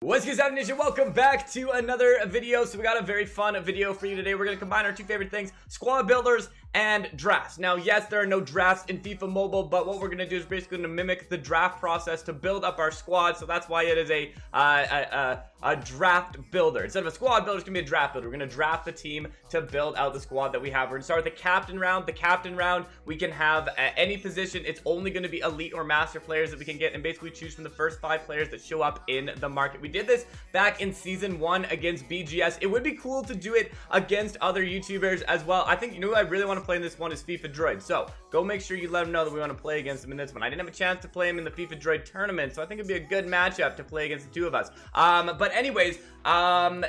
What's good, Nation? Welcome back to another video. So we got a very fun video for you today. We're going to combine our two favorite things, squad builders and drafts. Now, yes, there are no drafts in FIFA Mobile, but what we're going to do is basically going to mimic the draft process to build up our squad. So that's why it is a, uh, a, a, a draft builder. Instead of a squad builder, it's going to be a draft builder. We're going to draft the team to build out the squad that we have. We're going to start with the captain round. The captain round, we can have at any position. It's only going to be elite or master players that we can get and basically choose from the first five players that show up in the market. We did this back in season one against BGS. It would be cool to do it against other YouTubers as well. I think, you know I really want to play in this one is FIFA Droid. So, go make sure you let him know that we want to play against him in this one. I didn't have a chance to play him in the FIFA Droid tournament, so I think it'd be a good matchup to play against the two of us. Um, but anyways, um,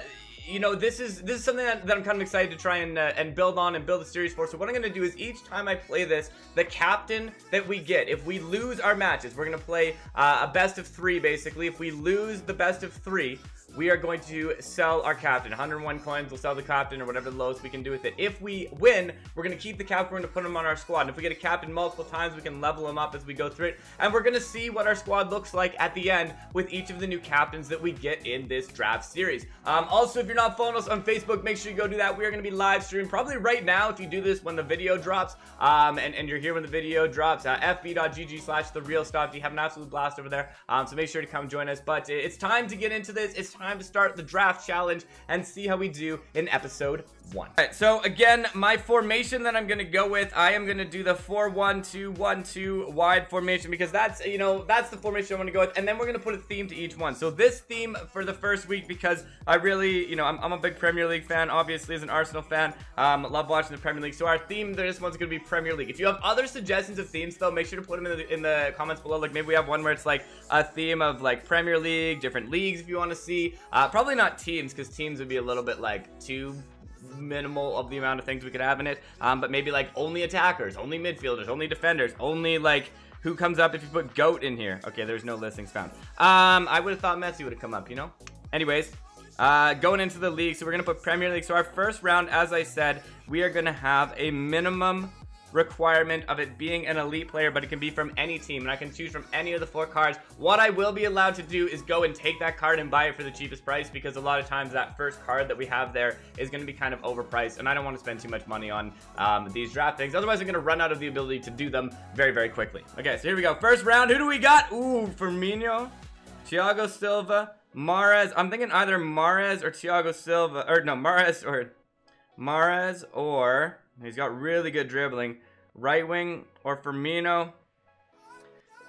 you know, this is this is something that, that I'm kind of excited to try and uh, and build on and build a series for. So what I'm going to do is each time I play this, the captain that we get, if we lose our matches, we're going to play uh, a best of three, basically. If we lose the best of three, we are going to sell our captain. 101 coins, we'll sell the captain or whatever the lowest we can do with it. If we win, we're going to keep the captain, to put him on our squad. And if we get a captain multiple times, we can level him up as we go through it. And we're going to see what our squad looks like at the end with each of the new captains that we get in this draft series. Um, also, if you're not following us on Facebook, make sure you go do that. We are going to be live streaming probably right now if you do this when the video drops. Um, and, and you're here when the video drops. Uh, fb.gg slash the real stuff. You have an absolute blast over there. Um, so make sure to come join us. But it's time to get into this. It's time to start the draft challenge and see how we do in episode one. All right, so again, my formation that I'm going to go with, I am going to do the 4-1-2-1-2 wide formation because that's, you know, that's the formation I want to go with. And then we're going to put a theme to each one. So this theme for the first week because I really, you know, I'm, I'm a big Premier League fan, obviously as an Arsenal fan. Um, love watching the Premier League. So our theme this one's going to be Premier League. If you have other suggestions of themes though, make sure to put them in the, in the comments below. Like maybe we have one where it's like a theme of like Premier League, different leagues if you want to see. Uh, probably not teams because teams would be a little bit like too minimal of the amount of things we could have in it. Um, but maybe like only attackers, only midfielders, only defenders, only like who comes up if you put GOAT in here. Okay, there's no listings found. Um, I would have thought Messi would have come up, you know? Anyways, uh, going into the league, so we're going to put Premier League. So our first round, as I said, we are going to have a minimum requirement of it being an elite player, but it can be from any team, and I can choose from any of the four cards. What I will be allowed to do is go and take that card and buy it for the cheapest price, because a lot of times that first card that we have there is going to be kind of overpriced, and I don't want to spend too much money on um, these draft things. Otherwise, I'm going to run out of the ability to do them very, very quickly. Okay, so here we go. First round, who do we got? Ooh, Firmino, Thiago Silva, Mahrez. I'm thinking either Mahrez or Thiago Silva, or no, Mahrez or Mahrez or He's got really good dribbling. Right wing or Firmino.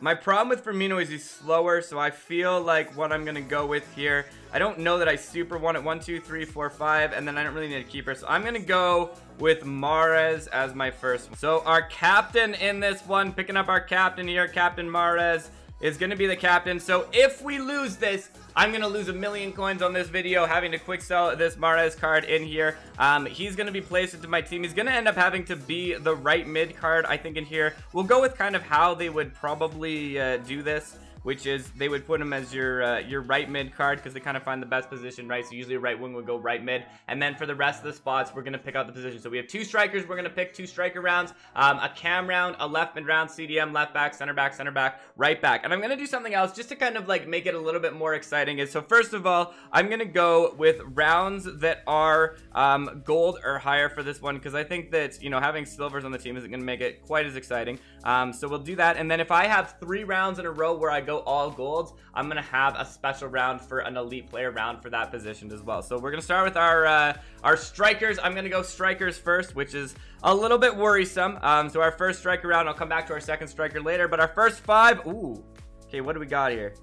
My problem with Firmino is he's slower, so I feel like what I'm going to go with here. I don't know that I super want it. One, two, three, four, five, and then I don't really need a keeper. So I'm going to go with Mahrez as my first one. So our captain in this one, picking up our captain here, Captain Mahrez, is going to be the captain. So if we lose this, I'm going to lose a million coins on this video having to quick sell this Mahrez card in here. Um, he's going to be placed into my team. He's going to end up having to be the right mid card, I think, in here. We'll go with kind of how they would probably uh, do this which is they would put him as your uh, your right mid card because they kind of find the best position, right? So usually a right wing would go right mid. And then for the rest of the spots, we're going to pick out the position. So we have two strikers. We're going to pick two striker rounds, um, a cam round, a left mid round, CDM, left back, center back, center back, right back. And I'm going to do something else just to kind of like make it a little bit more exciting. Is so first of all, I'm going to go with rounds that are um, gold or higher for this one because I think that, you know, having silvers on the team isn't going to make it quite as exciting. Um, so we'll do that. And then if I have three rounds in a row where I go all golds, I'm going to have a special round for an elite player round for that position as well. So we're going to start with our, uh, our strikers. I'm going to go strikers first, which is a little bit worrisome. Um, so our first striker round, I'll come back to our second striker later, but our first five, ooh. Okay, what do we got here?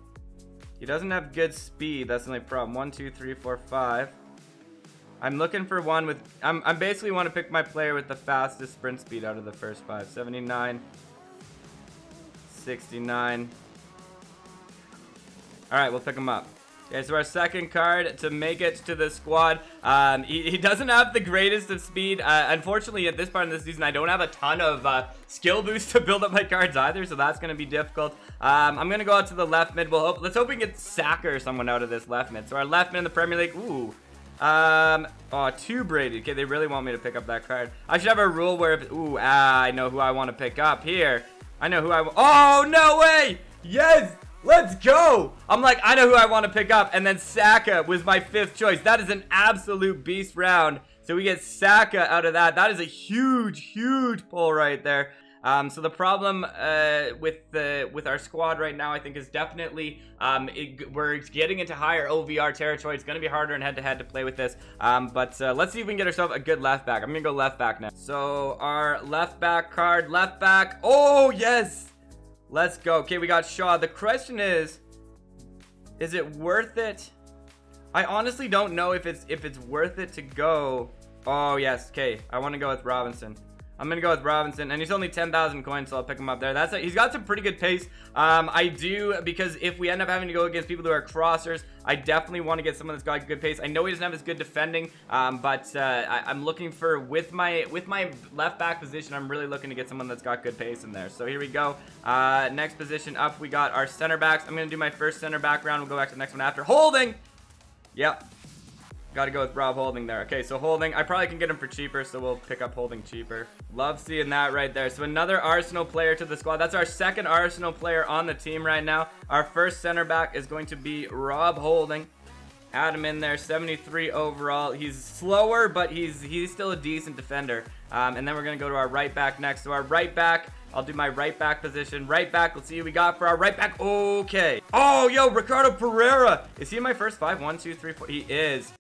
He doesn't have good speed. That's the only problem. One, two, three, four, five. I'm looking for one with... I'm, I'm basically want to pick my player with the fastest sprint speed out of the first five. 79. 69. Alright, we'll pick him up. Okay, so our second card to make it to the squad. Um, he, he, doesn't have the greatest of speed. Uh, unfortunately, at this part of the season, I don't have a ton of uh, skill boost to build up my cards either, so that's going to be difficult. Um, I'm going to go out to the left mid. We'll hope, let's hope we can get Saka or someone out of this left mid. So our left mid in the Premier League, ooh. Um, oh, two Brady. Okay, they really want me to pick up that card. I should have a rule where if, ooh, ah, I know who I want to pick up here. I know who I want. Oh, no way! Yes! Let's go! I'm like, I know who I want to pick up. And then Saka was my fifth choice. That is an absolute beast round. So we get Saka out of that. That is a huge, huge pull right there. Um, so the problem uh, with the with our squad right now, I think, is definitely um, it, we're getting into higher OVR territory. It's going to be harder in head-to-head -to, -head to play with this. Um, but uh, let's see if we can get ourselves a good left back. I'm going to go left back now. So our left back card, left back. Oh, yes! Let's go. Okay, we got Shaw. The question is, is it worth it? I honestly don't know if it's if it's worth it to go. Oh, yes. Okay, I want to go with Robinson. I'm gonna go with Robinson, and he's only 10,000 coins, so I'll pick him up there. That's a, he's got some pretty good pace. Um, I do because if we end up having to go against people who are crossers, I definitely want to get someone that's got good pace. I know he doesn't have as good defending, um, but uh, I, am looking for with my with my left back position. I'm really looking to get someone that's got good pace in there. So here we go. Uh, next position up, we got our center backs. I'm gonna do my first center back round. We'll go back to the next one after holding. Yep, Got to go with Rob Holding there. Okay, so Holding. I probably can get him for cheaper, so we'll pick up Holding cheaper. Love seeing that right there. So another Arsenal player to the squad. That's our second Arsenal player on the team right now. Our first center back is going to be Rob Holding. Add him in there, 73 overall. He's slower, but he's he's still a decent defender. Um, and then we're to go to our right back next. So our right back, I'll do my right back position. Right back, let's see who we got for our right back. Okay. Oh, yo, Ricardo Pereira. Is he in my first five? One, two, three, four. He is.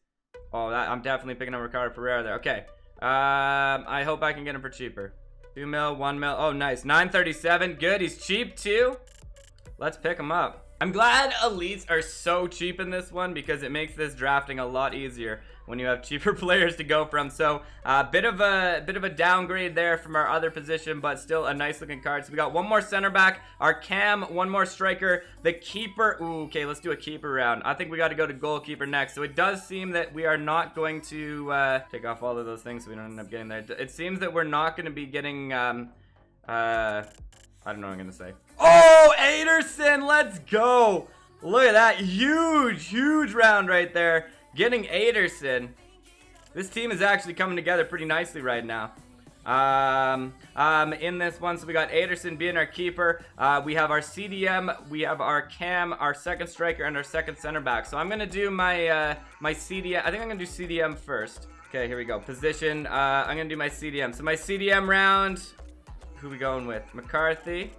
Oh, that, I'm definitely picking up Ricardo Pereira there. Okay. Um, I hope I can get him for cheaper. Two mil, one mil. Oh, nice. 937. Good. He's cheap too. Let's pick him up. I'm glad elites are so cheap in this one because it makes this drafting a lot easier when you have cheaper players to go from. So a uh, bit of a bit of a downgrade there from our other position, but still a nice looking card. So we got one more center back, our cam, one more striker, the keeper. Ooh, okay, let's do a keeper round. I think we got to go to goalkeeper next. So it does seem that we are not going to uh, take off all of those things so we don't end up getting there. It seems that we're not going to be getting. Um, uh, I don't know what I'm going to say. Oh, Ederson, let's go. Look at that. Huge, huge round right there. Getting Ederson. This team is actually coming together pretty nicely right now. Um, um, in this one, so we got Ederson being our keeper. Uh, we have our CDM, we have our cam, our second striker, and our second center back. So I'm gonna do my uh, my CDM. I think I'm gonna do CDM first. Okay, here we go. Position. Uh, I'm gonna do my CDM. So my CDM round. Who we going with? McCarthy.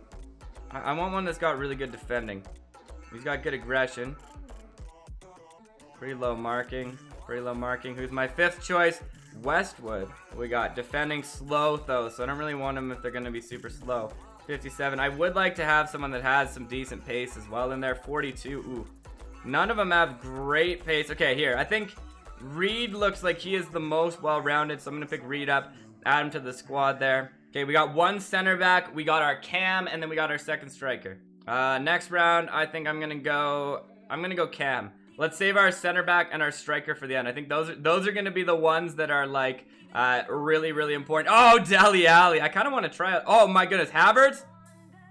I, I want one that's got really good defending. He's got good aggression. Pretty low marking. Pretty low marking. Who's my fifth choice? Westwood. We got defending slow though, so I don't really want them if they're going to be super slow. 57. I would like to have someone that has some decent pace as well in there. 42. Ooh. None of them have great pace. Okay, here. I think Reed looks like he is the most well-rounded, so I'm going to pick Reed up. Add him to the squad there. Okay, we got one center back, we got our cam, and then we got our second striker. Uh, next round, I think I'm gonna go, I'm gonna go cam. Let's save our center back and our striker for the end. I think those are, those are gonna be the ones that are like, uh, really, really important. Oh, Dele Alli. I kind of want to try it. Oh my goodness, Havertz?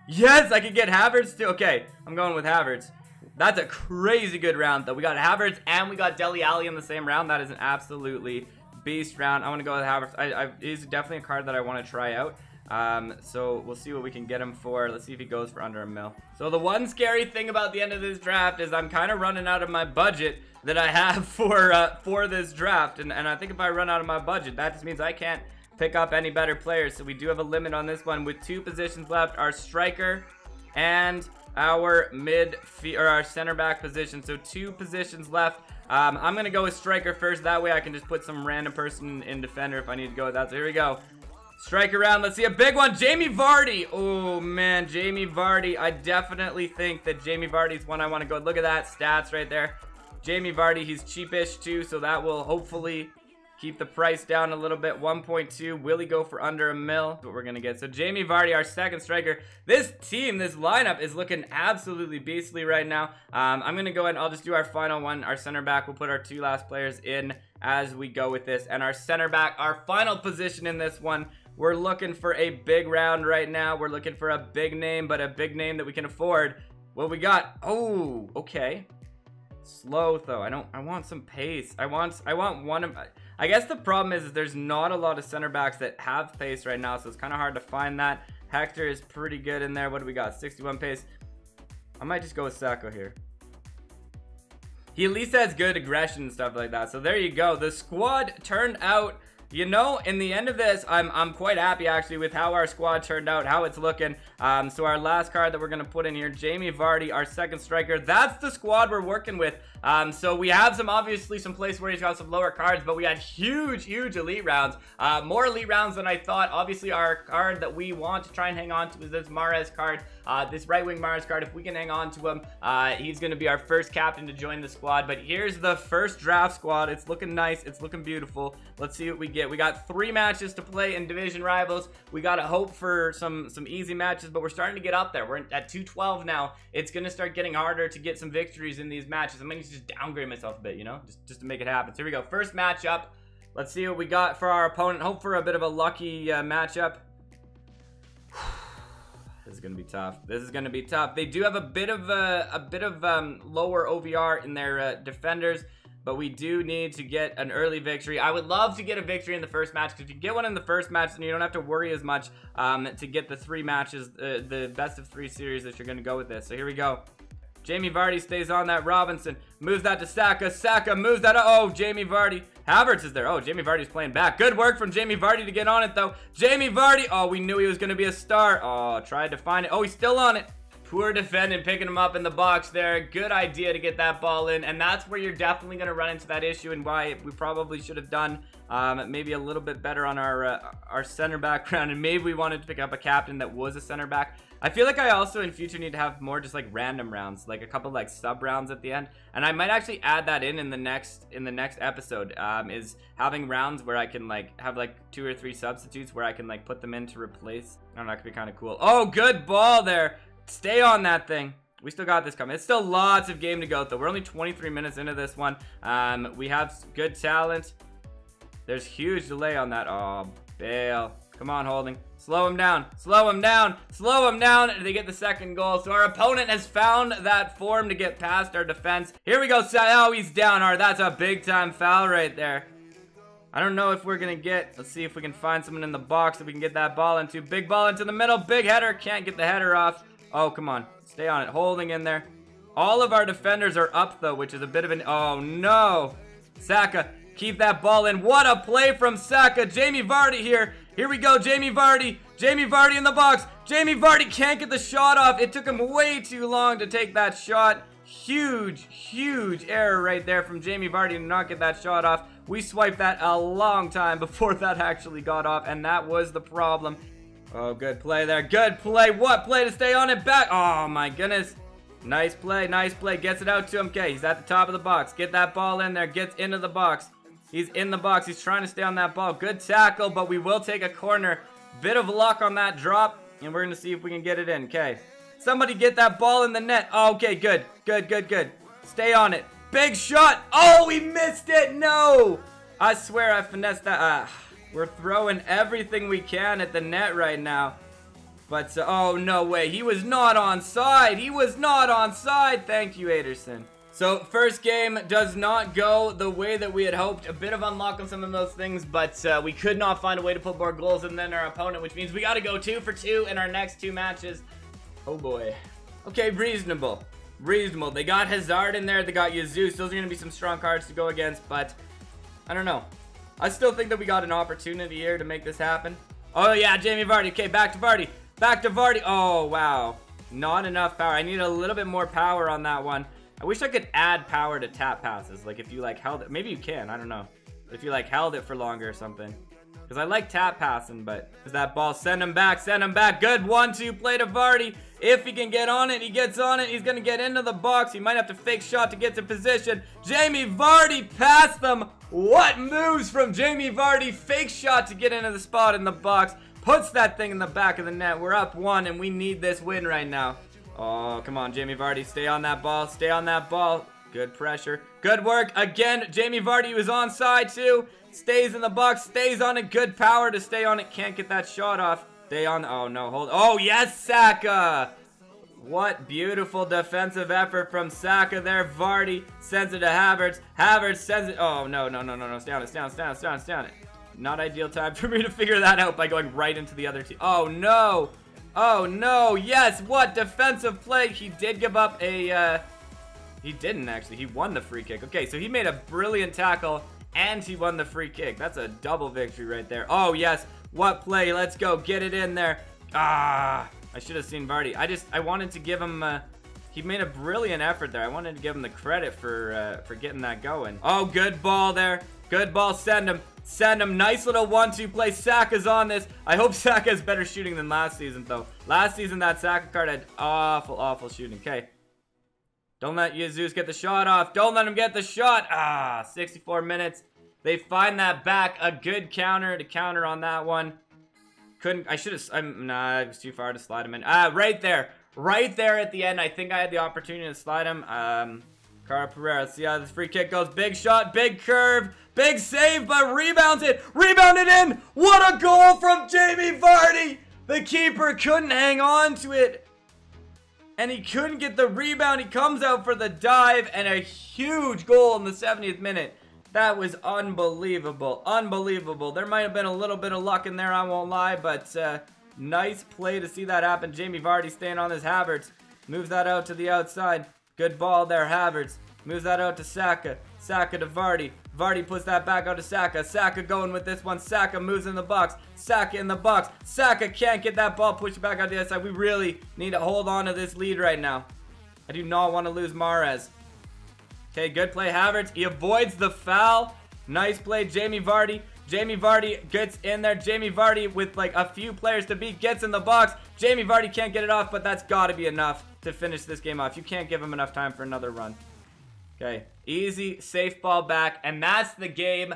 Yes, I could get Havertz too. Okay, I'm going with Havertz. That's a crazy good round though. We got Havertz and we got Dele Alli in the same round. That is an absolutely beast round. I want to go with Havertz. I, I, he's definitely a card that I want to try out. Um, so we'll see what we can get him for. Let's see if he goes for under a mil. So the one scary thing about the end of this draft is I'm kind of running out of my budget that I have for uh, for this draft. And, and I think if I run out of my budget, that just means I can't pick up any better players. So we do have a limit on this one with two positions left. Our striker and our mid or our center back position. So two positions left. Um, I'm going to go with striker first. That way I can just put some random person in defender if I need to go with that. So here we go. Strike around. Let's see a big one. Jamie Vardy. Oh, man. Jamie Vardy. I definitely think that Jamie Vardy's one I want to go. Look at that. Stats right there. Jamie Vardy, he's cheapish too, so that will hopefully keep the price down a little bit. 1.2. Will he go for under a mil? That's what we're going to get. So Jamie Vardy, our second striker. This team, this lineup is looking absolutely beastly right now. Um, I'm going to go ahead and I'll just do our final one. Our center back. We'll put our two last players in as we go with this. And our center back, our final position in this one. We're looking for a big round right now. We're looking for a big name, but a big name that we can afford. What we got? Oh, okay. Slow though. I don't. I want some pace. I want. I want one of. I guess the problem is, is there's not a lot of center backs that have pace right now, so it's kind of hard to find that. Hector is pretty good in there. What do we got? 61 pace. I might just go with Sacco here. He at least has good aggression and stuff like that. So there you go. The squad turned out you know, in the end of this, I'm, I'm quite happy actually with how our squad turned out, how it's looking. Um, so our last card that we're going to put in here, Jamie Vardy, our second striker. That's the squad we're working with. Um, so we have some, obviously, some place where he's got some lower cards, but we had huge, huge elite rounds. Uh, more elite rounds than I thought. Obviously, our card that we want to try and hang on to is this Mahrez card. Uh, this right wing Mahrez card, if we can hang on to him, uh, he's going to be our first captain to join the squad. But here's the first draft squad. It's looking nice. It's looking beautiful. Let's see what we get. We got three matches to play in division rivals. We got to hope for some, some easy matches, but we're starting to get up there. We're at 212 now. It's going to start getting harder to get some victories in these matches. I'm just downgrade myself a bit, you know, just, just to make it happen. So here we go. First matchup. Let's see what we got for our opponent. Hope for a bit of a lucky uh, matchup. This is gonna be tough. This is gonna be tough. They do have a bit of a, a bit of um, lower OVR in their uh, defenders, but we do need to get an early victory. I would love to get a victory in the first match because if you get one in the first match, then you don't have to worry as much um, to get the three matches, uh, the best of three series that you're gonna go with this. So here we go. Jamie Vardy stays on that. Robinson moves that to Saka. Saka moves that. Oh, Jamie Vardy. Havertz is there. Oh, Jamie Vardy's playing back. Good work from Jamie Vardy to get on it, though. Jamie Vardy. Oh, we knew he was going to be a star. Oh, tried to find it. Oh, he's still on it. Poor defending, picking him up in the box there. Good idea to get that ball in. And that's where you're definitely going to run into that issue and why we probably should have done um, maybe a little bit better on our uh, our center back round. And maybe we wanted to pick up a captain that was a center back. I feel like I also in future need to have more just like random rounds, like a couple like sub rounds at the end. And I might actually add that in in the next in the next episode. Um, is having rounds where I can like have like two or three substitutes where I can like put them in to replace. I don't know, that could be kind of cool. Oh, good ball there. Stay on that thing. We still got this coming. It's still lots of game to go, though. We're only 23 minutes into this one. Um, we have good talent. There's huge delay on that. Oh, Bale. Come on, Holding. Slow him down. Slow him down. Slow him down. And They get the second goal. So our opponent has found that form to get past our defense. Here we go. Oh, he's down. Right, that's a big-time foul right there. I don't know if we're going to get... Let's see if we can find someone in the box that we can get that ball into. Big ball into the middle. Big header. Can't get the header off. Oh, come on. Stay on it. Holding in there. All of our defenders are up, though, which is a bit of an... Oh, no. Saka, keep that ball in. What a play from Saka. Jamie Vardy here. Here we go. Jamie Vardy. Jamie Vardy in the box. Jamie Vardy can't get the shot off. It took him way too long to take that shot. Huge, huge error right there from Jamie Vardy to not get that shot off. We swiped that a long time before that actually got off, and that was the problem. Oh, good play there. Good play. What play to stay on it back? Oh, my goodness. Nice play. Nice play. Gets it out to him. Okay, he's at the top of the box. Get that ball in there. Gets into the box. He's in the box. He's trying to stay on that ball. Good tackle, but we will take a corner. Bit of luck on that drop, and we're going to see if we can get it in. Okay. Somebody get that ball in the net. Oh, okay, good. Good, good, good. Stay on it. Big shot. Oh, we missed it. No. I swear I finessed that. Uh, we're throwing everything we can at the net right now. But, uh, oh, no way. He was not on side. He was not on side. Thank you, Ederson. So, first game does not go the way that we had hoped. A bit of unlock on some of those things, but uh, we could not find a way to put more goals in than our opponent, which means we got to go two for two in our next two matches. Oh, boy. Okay, reasonable. Reasonable. They got Hazard in there. They got Jesus. Those are going to be some strong cards to go against, but I don't know. I still think that we got an opportunity here to make this happen. Oh, yeah, Jamie Vardy. Okay, back to Vardy. Back to Vardy. Oh, wow. Not enough power. I need a little bit more power on that one. I wish I could add power to tap passes. Like, if you, like, held it. Maybe you can. I don't know. If you, like, held it for longer or something. Because I like tap passing, but is that ball? Send him back. Send him back. Good one-two play to Vardy. If he can get on it, he gets on it. He's going to get into the box. He might have to fake shot to get to position. Jamie Vardy past them. What moves from Jamie Vardy? Fake shot to get into the spot in the box. Puts that thing in the back of the net. We're up one, and we need this win right now. Oh, come on, Jamie Vardy. Stay on that ball. Stay on that ball. Good pressure. Good work. Again, Jamie Vardy was on side too. Stays in the box. Stays on it. Good power to stay on it. Can't get that shot off. Stay on. Oh, no. Hold. Oh, yes, Saka. What beautiful defensive effort from Saka there. Vardy sends it to Havertz. Havertz sends it. Oh, no, no, no, no, no. Stay on it. Stay on it. Stay on it. Stay on it. Stay on it. Not ideal time for me to figure that out by going right into the other team. Oh, no. Oh, no. Yes, what defensive play. He did give up a... Uh, he didn't, actually. He won the free kick. Okay, so he made a brilliant tackle, and he won the free kick. That's a double victory right there. Oh, yes. What play? Let's go. Get it in there. Ah, I should have seen Vardy. I just, I wanted to give him... Uh, he made a brilliant effort there. I wanted to give him the credit for uh, for getting that going. Oh, good ball there. Good ball. Send him. Send him. Nice little one-two play. Saka's on this. I hope Saka has better shooting than last season, though. Last season, that Saka card had awful, awful shooting. Okay. Don't let Jesus get the shot off. Don't let him get the shot. Ah, 64 minutes. They find that back. A good counter to counter on that one. Couldn't, I should have, I'm, nah, it was too far to slide him in. Ah, right there. Right there at the end. I think I had the opportunity to slide him. Um, Cara Pereira. See how this free kick goes. Big shot, big curve, big save, but rebounds it. Rebounded in. What a goal from Jamie Vardy. The keeper couldn't hang on to it. And he couldn't get the rebound. He comes out for the dive and a huge goal in the 70th minute. That was unbelievable. Unbelievable. There might have been a little bit of luck in there, I won't lie, but uh, nice play to see that happen. Jamie Vardy staying on his Havertz. Moves that out to the outside. Good ball there, Havertz. Moves that out to Saka. Saka to Vardy. Vardy puts that back out to Saka. Saka going with this one. Saka moves in the box. Saka in the box. Saka can't get that ball pushed back out the other side. We really need to hold on to this lead right now. I do not want to lose Mahrez. Okay, good play, Havertz. He avoids the foul. Nice play, Jamie Vardy. Jamie Vardy gets in there. Jamie Vardy with like a few players to beat gets in the box. Jamie Vardy can't get it off, but that's got to be enough to finish this game off. You can't give him enough time for another run. Okay, easy, safe ball back, and that's the game.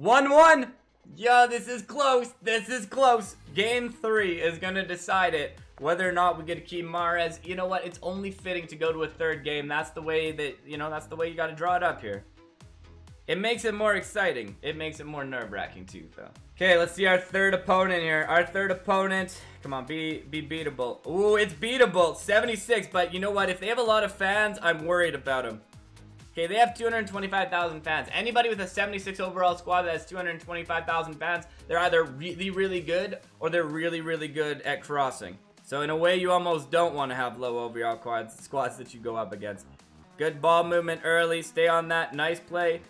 1-1. Yo, this is close. This is close. Game 3 is going to decide it. Whether or not we get to keep Mahrez. You know what? It's only fitting to go to a third game. That's the way that, you know, that's the way you got to draw it up here. It makes it more exciting. It makes it more nerve-wracking too, though. Okay, let's see our third opponent here. Our third opponent, come on, be be beatable. Ooh, it's beatable, 76. But you know what? If they have a lot of fans, I'm worried about them. Okay, they have 225,000 fans. Anybody with a 76 overall squad that has 225,000 fans, they're either really, really good or they're really, really good at crossing. So in a way, you almost don't want to have low overall squads, squads that you go up against. Good ball movement early. Stay on that. Nice play.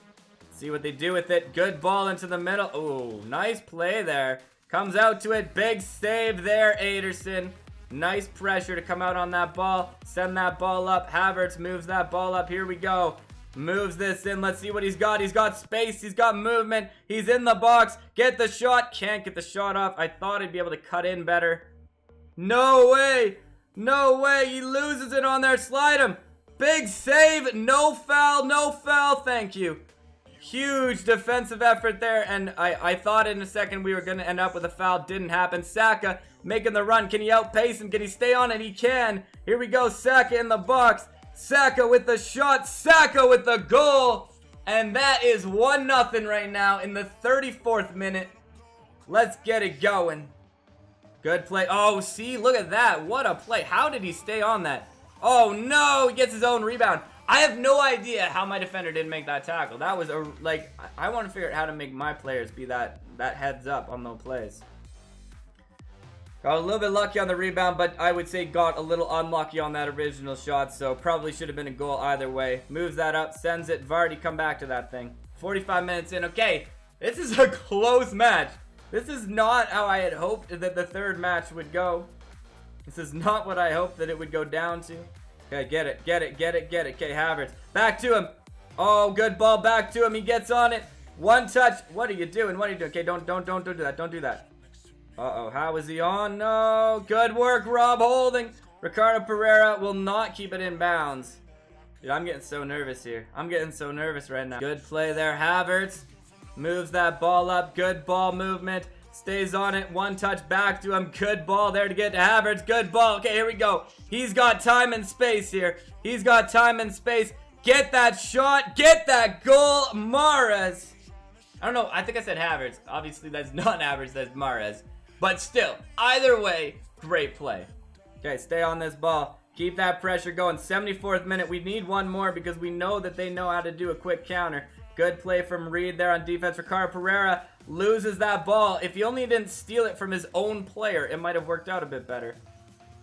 See what they do with it. Good ball into the middle. Oh, nice play there. Comes out to it. Big save there, Ederson. Nice pressure to come out on that ball. Send that ball up. Havertz moves that ball up. Here we go. Moves this in. Let's see what he's got. He's got space. He's got movement. He's in the box. Get the shot. Can't get the shot off. I thought he'd be able to cut in better. No way. No way. He loses it on there. Slide him. Big save. No foul. No foul. Thank you. Huge defensive effort there, and I, I thought in a second we were going to end up with a foul. Didn't happen. Saka making the run. Can he outpace him? Can he stay on it? He can. Here we go. Saka in the box. Saka with the shot. Saka with the goal. And that is 1-0 right now in the 34th minute. Let's get it going. Good play. Oh, see? Look at that. What a play. How did he stay on that? Oh, no. He gets his own rebound. I have no idea how my defender didn't make that tackle. That was a like I, I want to figure out how to make my players be that that heads up on those plays. Got a little bit lucky on the rebound, but I would say got a little unlucky on that original shot, so probably should have been a goal either way. Moves that up, sends it. Vardy come back to that thing. 45 minutes in. Okay, this is a close match. This is not how I had hoped that the third match would go. This is not what I hoped that it would go down to. Okay, get it, get it, get it, get it. Okay, Havertz. Back to him. Oh, good ball back to him. He gets on it. One touch. What are you doing? What are you doing? Okay, don't, don't, don't, don't do that. Don't do that. Uh-oh, how is he on? No. Good work, Rob Holding. Ricardo Pereira will not keep it in bounds. Dude, I'm getting so nervous here. I'm getting so nervous right now. Good play there, Havertz. Moves that ball up. Good ball movement. Stays on it. One touch back to him. Good ball there to get to Havertz. Good ball. Okay, here we go. He's got time and space here. He's got time and space. Get that shot. Get that goal. Mahrez. I don't know. I think I said Havertz. Obviously, that's not Havertz. That's Mahrez. But still, either way, great play. Okay, stay on this ball. Keep that pressure going. 74th minute. We need one more because we know that they know how to do a quick counter. Good play from Reed there on defense. Ricardo Pereira loses that ball. If he only didn't steal it from his own player, it might have worked out a bit better.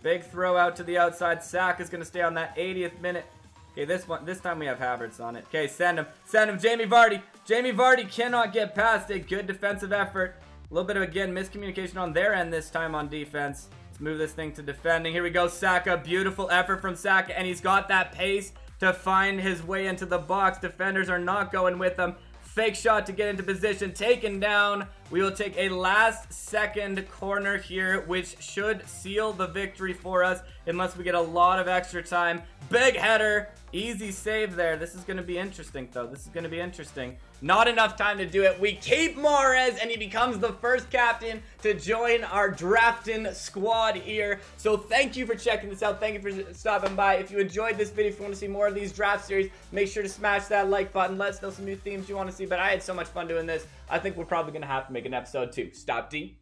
Big throw out to the outside. Sack is going to stay on that 80th minute. Okay, this one, this time we have Havertz on it. Okay, send him. Send him. Jamie Vardy. Jamie Vardy cannot get past it. Good defensive effort. A little bit of, again, miscommunication on their end this time on defense. Let's move this thing to defending. Here we go, Saka. Beautiful effort from Saka, and he's got that pace to find his way into the box. Defenders are not going with him. Fake shot to get into position. Taken down. We will take a last second corner here, which should seal the victory for us unless we get a lot of extra time. Big header. Easy save there. This is going to be interesting, though. This is going to be interesting. Not enough time to do it. We keep Mahrez, and he becomes the first captain to join our drafting squad here. So thank you for checking this out. Thank you for stopping by. If you enjoyed this video, if you want to see more of these draft series, make sure to smash that like button. Let us know some new themes you want to see. But I had so much fun doing this. I think we're probably going to have to make an episode too. Stopde.